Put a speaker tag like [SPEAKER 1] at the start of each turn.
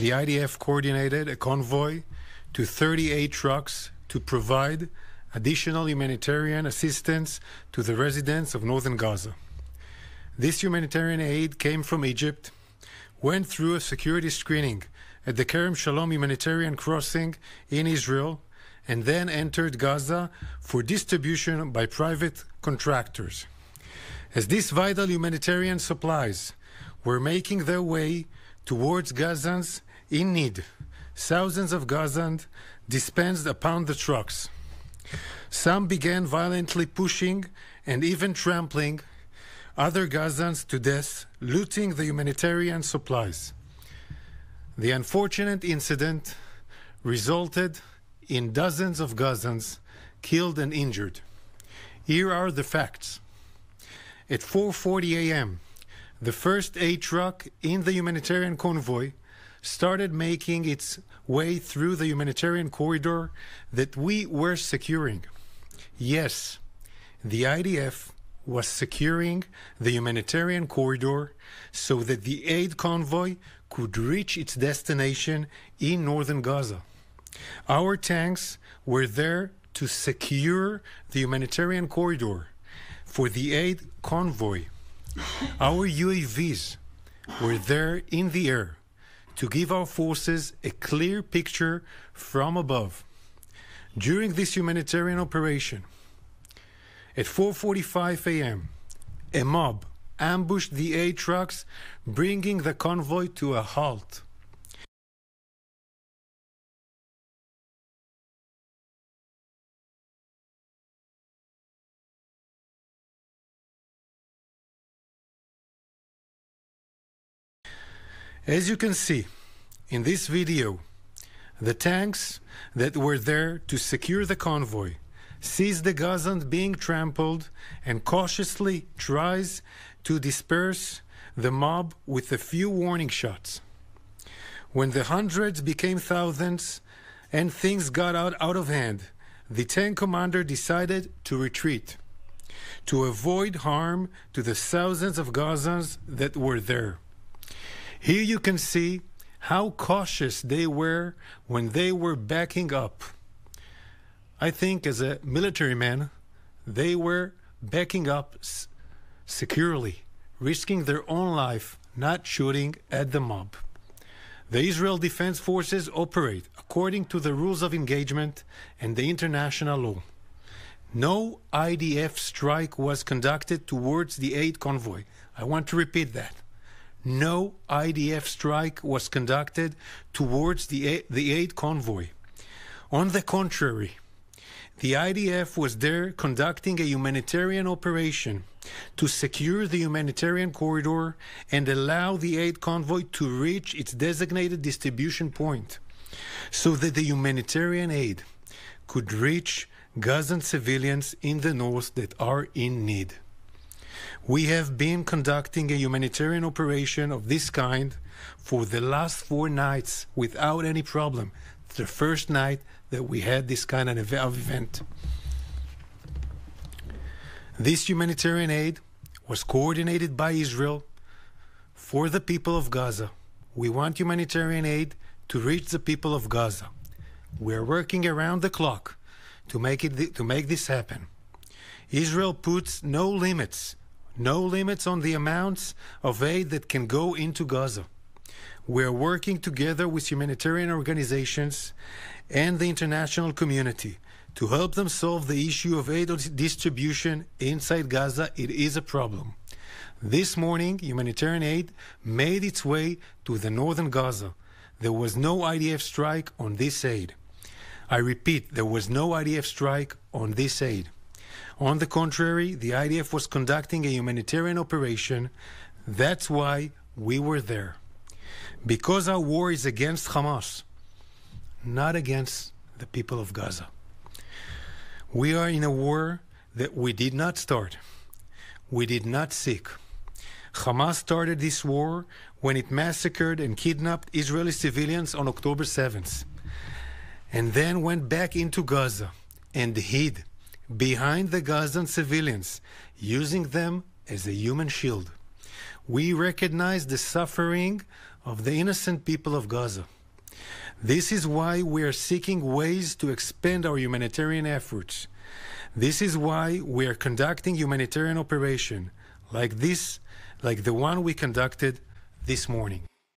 [SPEAKER 1] the IDF coordinated a convoy to 38 trucks to provide additional humanitarian assistance to the residents of northern Gaza. This humanitarian aid came from Egypt, went through a security screening at the Kerem Shalom humanitarian crossing in Israel, and then entered Gaza for distribution by private contractors. As these vital humanitarian supplies were making their way towards Gazans in need, thousands of Gazans dispensed upon the trucks. Some began violently pushing and even trampling other Gazans to death, looting the humanitarian supplies. The unfortunate incident resulted in dozens of Gazans killed and injured. Here are the facts. At 4:40 a.m., the first aid truck in the humanitarian convoy started making its way through the humanitarian corridor that we were securing. Yes, the IDF was securing the humanitarian corridor so that the aid convoy could reach its destination in northern Gaza. Our tanks were there to secure the humanitarian corridor for the aid convoy. Our UAVs were there in the air to give our forces a clear picture from above. During this humanitarian operation, at 4:45 a.m., a mob ambushed the aid trucks, bringing the convoy to a halt. As you can see in this video, the tanks that were there to secure the convoy sees the Gazans being trampled and cautiously tries to disperse the mob with a few warning shots. When the hundreds became thousands and things got out, out of hand, the tank commander decided to retreat to avoid harm to the thousands of Gazans that were there. Here you can see how cautious they were when they were backing up. I think, as a military man, they were backing up securely, risking their own life, not shooting at the mob. The Israel Defense Forces operate according to the rules of engagement and the international law. No IDF strike was conducted towards the aid convoy. I want to repeat that. No IDF strike was conducted towards the aid, the aid convoy. On the contrary, the IDF was there conducting a humanitarian operation to secure the humanitarian corridor and allow the aid convoy to reach its designated distribution point so that the humanitarian aid could reach Gazan civilians in the north that are in need. We have been conducting a humanitarian operation of this kind for the last four nights without any problem. The first night that we had this kind of event. This humanitarian aid was coordinated by Israel for the people of Gaza. We want humanitarian aid to reach the people of Gaza. We're working around the clock to make it to make this happen. Israel puts no limits, no limits on the amounts of aid that can go into Gaza. We're working together with humanitarian organizations and the international community to help them solve the issue of aid distribution inside Gaza. It is a problem. This morning, humanitarian aid made its way to the northern Gaza. There was no IDF strike on this aid. I repeat, there was no IDF strike on this aid. On the contrary, the IDF was conducting a humanitarian operation. That's why we were there. Because our war is against Hamas, not against the people of Gaza. We are in a war that we did not start, we did not seek. Hamas started this war when it massacred and kidnapped Israeli civilians on October 7th, and then went back into Gaza and hid behind the Gazan civilians, using them as a human shield. We recognize the suffering of the innocent people of Gaza. This is why we are seeking ways to expand our humanitarian efforts. This is why we are conducting humanitarian operation like this, like the one we conducted this morning.